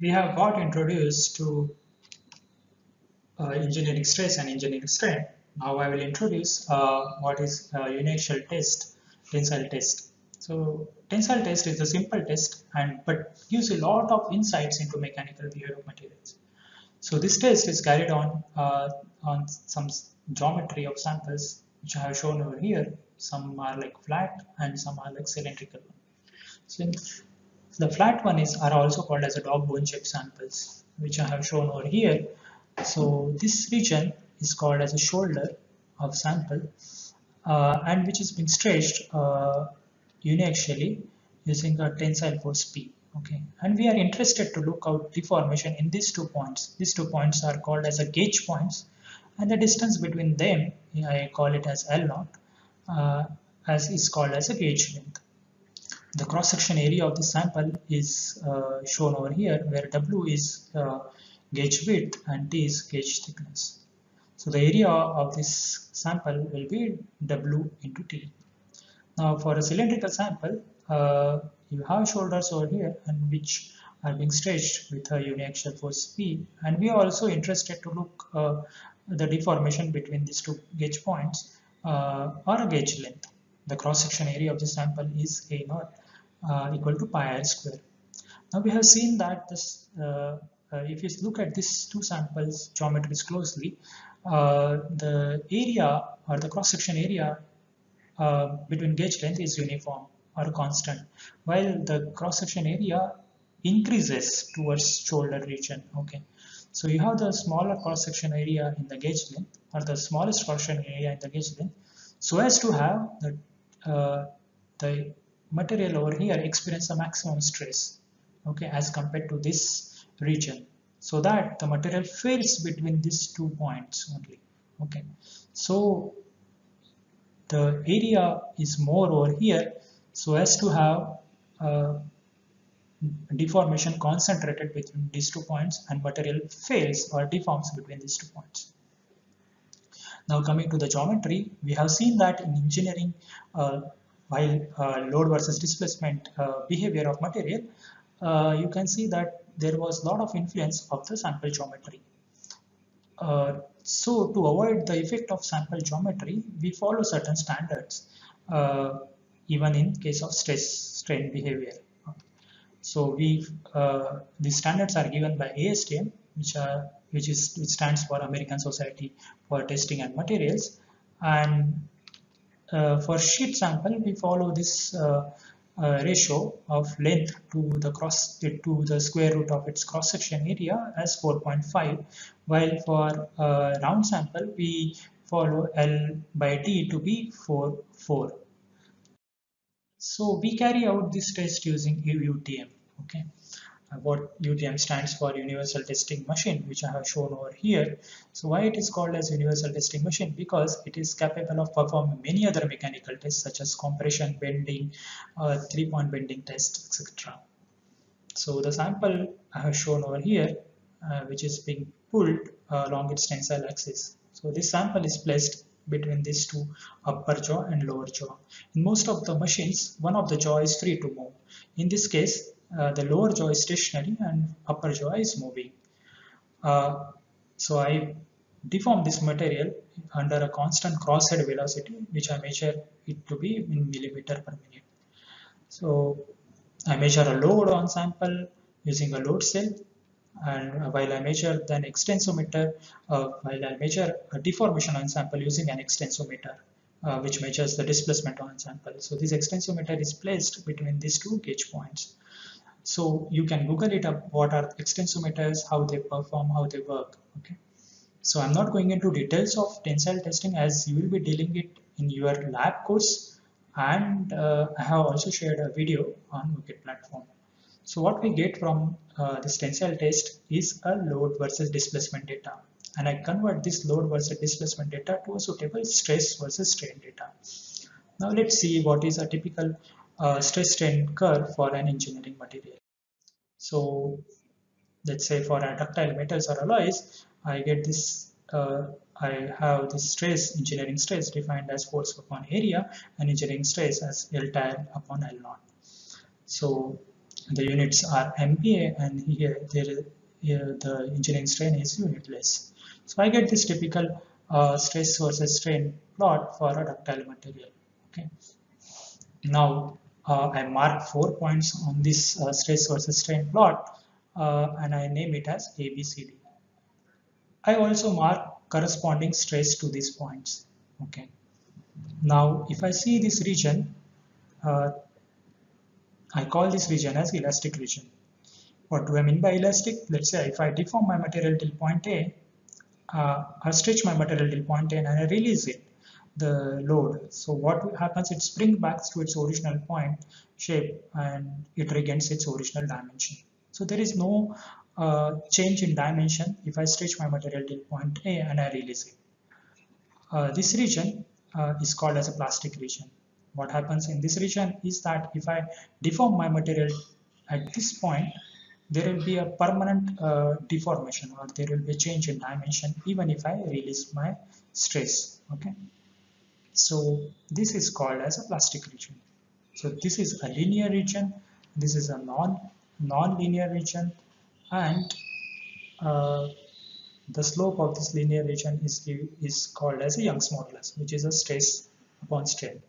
we have got introduced to uh, engineering stress and engineering strain. Now I will introduce uh, what is uh, uniaxial test, tensile test. So tensile test is a simple test and but gives a lot of insights into mechanical behavior of materials. So this test is carried on uh, on some geometry of samples which I have shown over here. Some are like flat and some are like cylindrical. So the flat one is are also called as a dog bone shaped samples, which I have shown over here. So this region is called as a shoulder of sample uh, and which is being stretched uh, uniaxially using a tensile force P. Okay, and we are interested to look out deformation in these two points. These two points are called as a gauge points, and the distance between them I call it as L naught, uh, as is called as a gauge length. The cross-section area of the sample is uh, shown over here, where W is uh, gauge width and T is gauge thickness. So the area of this sample will be W into T. Now for a cylindrical sample, uh, you have shoulders over here and which are being stretched with a uniaxial force P and we are also interested to look uh, the deformation between these two gauge points uh, or a gauge length. The cross-section area of the sample is A naught uh, equal to pi r square. Now we have seen that this, uh, uh, if you look at these two samples geometries closely, uh, the area or the cross-section area uh, between gauge length is uniform or constant, while the cross-section area increases towards shoulder region. Okay, so you have the smaller cross-section area in the gauge length or the smallest cross-section area in the gauge length, so as to have the the material over here experience a maximum stress okay as compared to this region. So that the material fails between these two points only okay. So the area is more over here so as to have deformation concentrated between these two points and material fails or deforms between these two points. Now coming to the geometry we have seen that in engineering uh, while uh, load versus displacement uh, behavior of material, uh, you can see that there was a lot of influence of the sample geometry. so to avoid the effect of sample geometry, we follow certain standards, even in case of stress strain behavior. So we uh, these standards are given by ASTM, which are which is which stands for American Society for Testing and Materials, and for sheet sample, we follow this uh, uh, ratio of length to the cross to the square root of its cross section area as 4.5 while for round sample we follow L by D to be 4 4 so we carry out this test using UTM okay what UTM stands for Universal Testing Machine, which I have shown over here. So why it is called as Universal Testing Machine? Because it is capable of performing many other mechanical tests such as compression, bending, uh, three-point bending test, etc. So the sample I have shown over here, uh, which is being pulled uh, along its tensile axis. So this sample is placed between these two upper jaw and lower jaw. In most of the machines, one of the jaw is free to move. In this case, uh, the lower jaw is stationary and upper jaw is moving. Uh, so I deform this material under a constant crosshead velocity which I measure it to be in millimeter per minute. So I measure a load on sample using a load cell and while I measure then extensometer, uh, while I measure a deformation on sample using an extensometer uh, which measures the displacement on sample. So this extensometer is placed between these two gauge points. So you can Google it up, what are extensometers, how they perform, how they work, okay. So I'm not going into details of tensile testing as you will be dealing it in your lab course and uh, I have also shared a video on Wicked platform. So what we get from uh, this tensile test is a load versus displacement data and I convert this load versus displacement data to a suitable stress versus strain data. Now let's see what is a typical uh, stress strain curve for an engineering material. So let's say for a ductile metals or alloys, I get this, uh, I have this stress, engineering stress defined as force upon area and engineering stress as L upon L naught. So the units are MPa and here, there, here the engineering strain is unitless. So I get this typical uh, stress versus strain plot for a ductile material. Okay. Now I mark four points on this uh, stress versus strain plot uh, and I name it as ABCD. I also mark corresponding stress to these points. Okay. Now if I see this region, uh, I call this region as elastic region. What do I mean by elastic? Let's say if I deform my material till point A, uh, I stretch my material till point A and I release it, the load. So what happens, it springs back to its original point shape and it regains its original dimension. So there is no uh, change in dimension if I stretch my material till point A and I release it. Uh, this region uh, is called as a plastic region. What happens in this region is that if I deform my material at this point, there will be a permanent uh, deformation or there will be a change in dimension even if I release my stress. Okay. So this is called as a plastic region. So this is a linear region. This is a non non-linear region and uh, the slope of this linear region is, is called as a Young's modulus, which is a stress upon strain.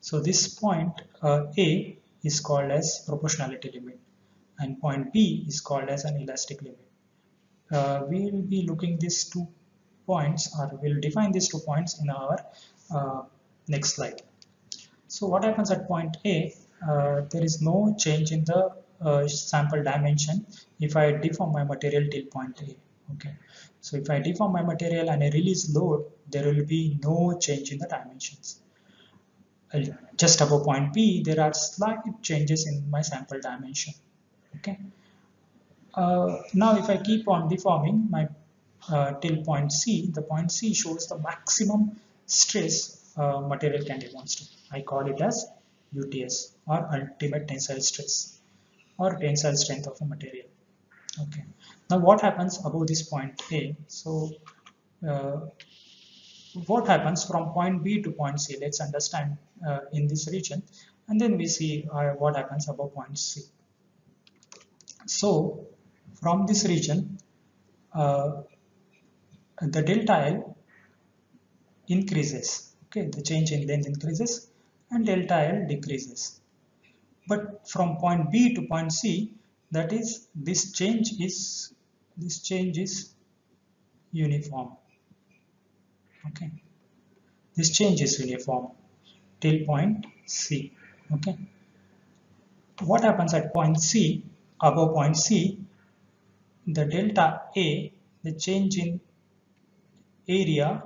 So this point uh, A is called as proportionality limit and point B is called as an elastic limit. Uh, we will be looking these two points or we'll define these two points in our uh, next slide. So what happens at point A, uh, there is no change in the uh, sample dimension if I deform my material till point A. Okay, so if I deform my material and I release load, there will be no change in the dimensions. Just above point B, there are slight changes in my sample dimension. Okay. Uh, now, if I keep on deforming my uh, till point C, the point C shows the maximum stress uh, material can demonstrate. I call it as UTS or ultimate tensile stress or tensile strength of a material. Okay. Now what happens above this point A? So uh, what happens from point B to point C? Let's understand uh, in this region and then we see uh, what happens above point C. So from this region, uh, the delta L increases. Okay, the change in length increases and delta L decreases. But from point B to point C, that is this change is this change is uniform. Okay, this change is uniform till point C. Okay, what happens at point C? Above point C, the delta A, the change in area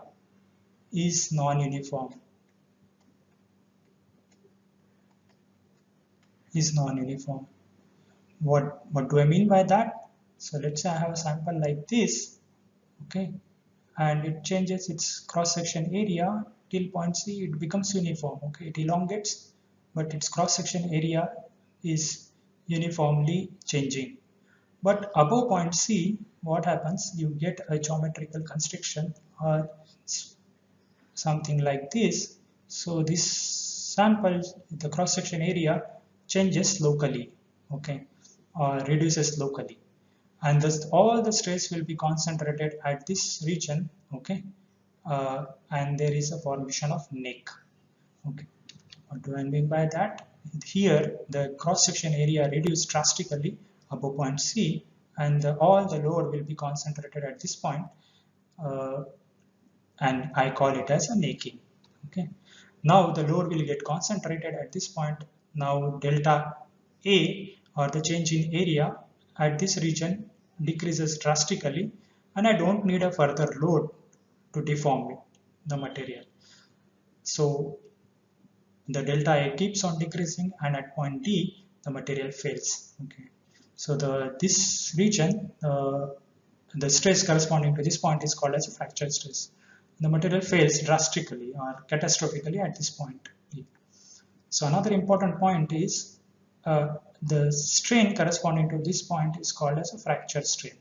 is non-uniform is non-uniform. What, what do I mean by that? So let's say I have a sample like this, okay, and it changes its cross-section area till point C, it becomes uniform, okay, it elongates, but its cross-section area is uniformly changing. But above point C, what happens? You get a geometrical constriction or something like this. So this sample, the cross-section area changes locally, okay, or reduces locally. And thus all the stress will be concentrated at this region, okay, uh, and there is a formation of neck, okay. What do I mean by that? Here, the cross-section area reduced drastically above point C, and the, all the load will be concentrated at this point, uh, and I call it as a necking, okay. Now the load will get concentrated at this point now delta A or the change in area at this region decreases drastically and I don't need a further load to deform it, the material. So the delta A keeps on decreasing and at point D the material fails. Okay. So the this region, uh, the stress corresponding to this point is called as a fracture stress. The material fails drastically or catastrophically at this point. So another important point is uh, the strain corresponding to this point is called as a fracture strain.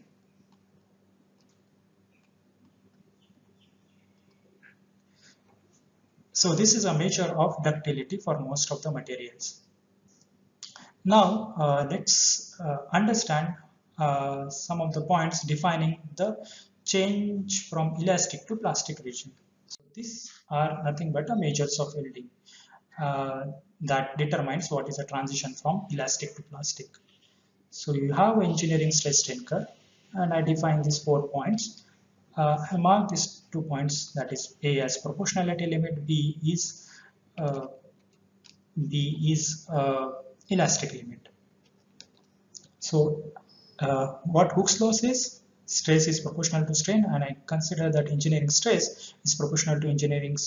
So this is a measure of ductility for most of the materials. Now uh, let's uh, understand uh, some of the points defining the change from elastic to plastic region. So these are nothing but the measures of yielding uh, that determines what is a transition from elastic to plastic. So you have engineering stress strain curve and I define these four points. Uh, I mark these two points that is A as proportionality limit, B is uh, B is uh, elastic limit. So uh, what Hooke's law says? Stress is proportional to strain and I consider that engineering stress is proportional to engineering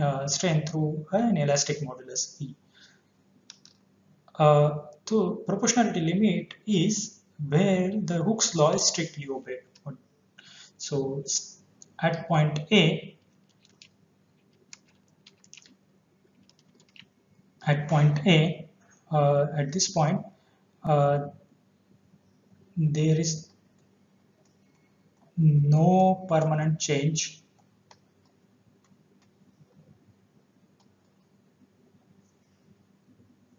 uh, strain through an elastic modulus E. Uh, so proportionality limit is where the Hooke's law is strictly obeyed. So at point A, at point A, uh, at this point, uh, there is no permanent change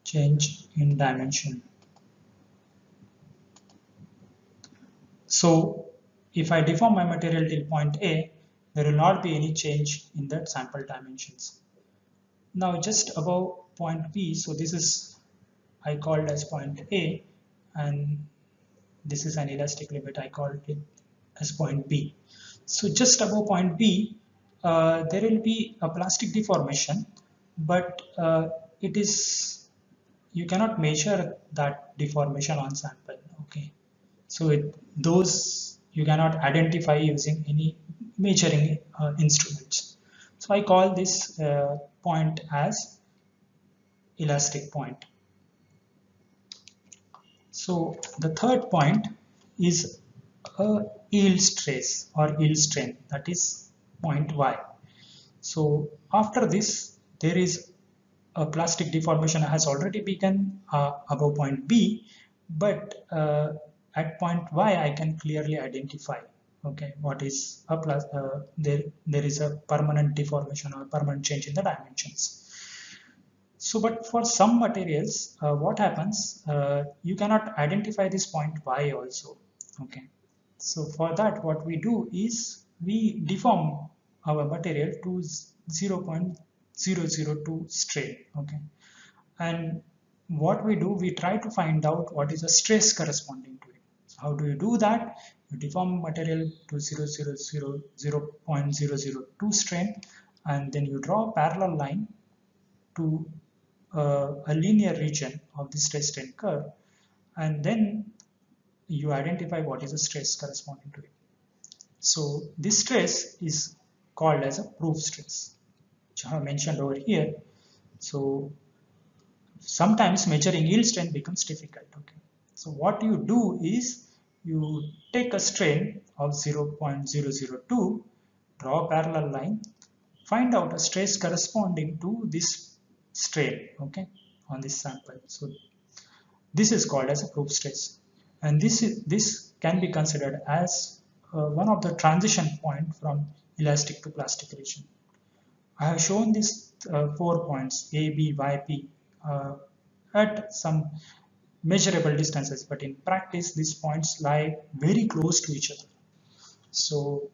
change in dimension. So if I deform my material till point A, there will not be any change in the sample dimensions. Now just above point B, so this is I called as point A and this is an elastic limit I called it as point B. So just above point B, uh, there will be a plastic deformation, but uh, it is you cannot measure that deformation on sample. Okay, so it, those you cannot identify using any measuring uh, instruments. So I call this uh, point as elastic point. So the third point is a yield stress or yield strain that is point Y. So after this there is a plastic deformation has already begun uh, above point B but uh, at point y I can clearly identify okay what is a plus uh, there there is a permanent deformation or permanent change in the dimensions so but for some materials uh, what happens uh, you cannot identify this point y also okay so for that what we do is we deform our material to 0.002 strain okay and what we do we try to find out what is the stress corresponding to it so how do you do that? You deform material to 0, 0, 0, 0 0.002 strain and then you draw a parallel line to uh, a linear region of the stress strain curve and then you identify what is the stress corresponding to it. So this stress is called as a proof stress which I have mentioned over here. So sometimes measuring yield strength becomes difficult. Okay. So what you do is you take a strain of 0.002, draw a parallel line, find out a stress corresponding to this strain, okay, on this sample. So this is called as a proof stress. And this, is, this can be considered as uh, one of the transition point from elastic to plastic region. I have shown these uh, four points A, B, Y, P uh, at some measurable distances but in practice these points lie very close to each other so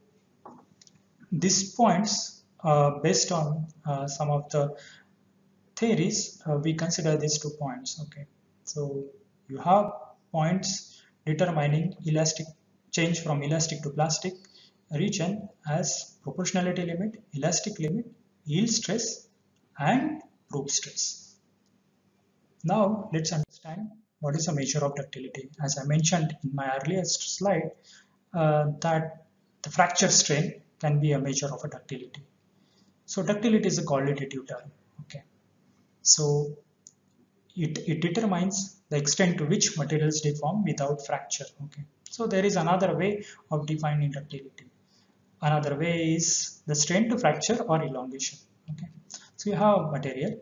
these points based on uh, some of the theories uh, we consider these two points okay so you have points determining elastic change from elastic to plastic region as proportionality limit elastic limit yield stress and proof stress now let's understand what is a measure of ductility? As I mentioned in my earlier slide, uh, that the fracture strain can be a measure of a ductility. So ductility is a qualitative term. Okay, so it, it determines the extent to which materials deform without fracture. Okay, so there is another way of defining ductility. Another way is the strain to fracture or elongation. Okay, so you have material,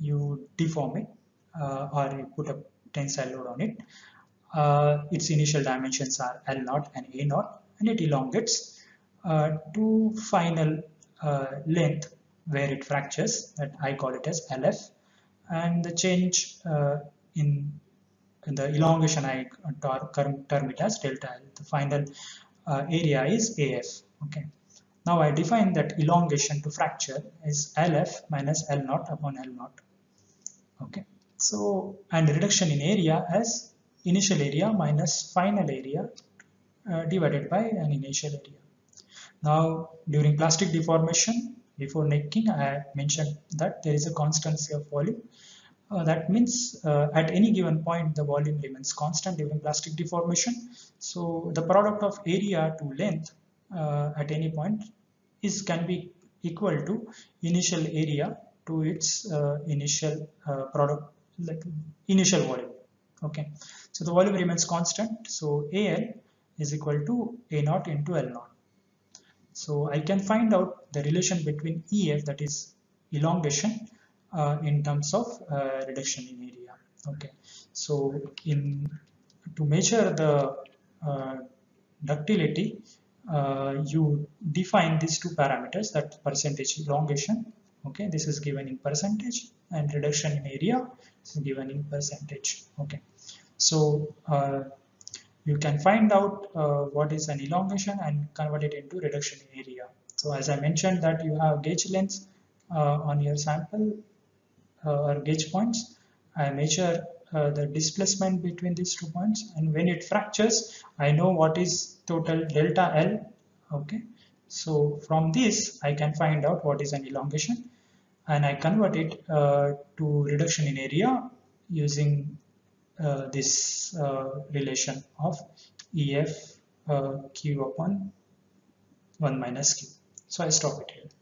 you deform it, uh, or you put a tensile load on it. Uh, its initial dimensions are L naught and A naught and it elongates uh, to final uh, length where it fractures that I call it as LF and the change uh, in the elongation I term, term it as delta L. The final uh, area is AF. Okay. Now I define that elongation to fracture is LF minus L naught upon L naught. Okay. So and reduction in area as initial area minus final area uh, divided by an initial area. Now during plastic deformation before necking I mentioned that there is a constancy of volume uh, that means uh, at any given point the volume remains constant during plastic deformation. So the product of area to length uh, at any point is can be equal to initial area to its uh, initial uh, product like initial volume. Okay, so the volume remains constant. So AL is equal to A naught into L naught. So I can find out the relation between EF that is elongation uh, in terms of uh, reduction in area. Okay. So in to measure the uh, ductility uh, you define these two parameters that percentage elongation okay this is given in percentage and reduction in area is given in percentage okay. So uh, you can find out uh, what is an elongation and convert it into reduction area so as I mentioned that you have gauge lengths on your sample uh, or gauge points. I measure uh, the displacement between these two points and when it fractures I know what is total delta L okay so from this I can find out what is an elongation and I convert it uh, to reduction in area using uh, this uh, relation of EF uh, Q upon 1 minus Q. So I stop it here